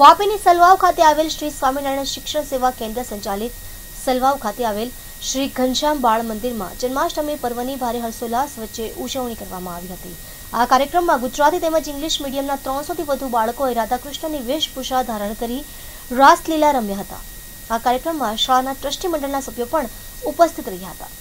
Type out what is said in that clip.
વાપીની સલવાવ ખાતે આવેલ શ્રી સ્વામિનારાયણ શિક્ષણ સેવા કેન્દ્ર સંચાલિત સલવાવ ખાતે આવેલ શ્રી ઘનશ્યામ બાળ મંદિરમાં જન્માષ્ટમી પર્વની ભારે હર્ષોલ્લાસ વચ્ચે ઉજવણી કરવામાં આવી હતી. આ કાર્યક્રમમાં ગુજરાતી તેમજ ઇંગ્લિશ મીડિયમના ત્રણસોથી વધુ બાળકોએ રાધાકૃષ્ણની વેશભૂષા ધારણ કરી રાસલીલા રમ્યા હતા. આ કાર્યક્રમમાં શાળાના ટ્રસ્ટી મંડળના સભ્યો પણ ઉપસ્થિત રહ્યા હતા.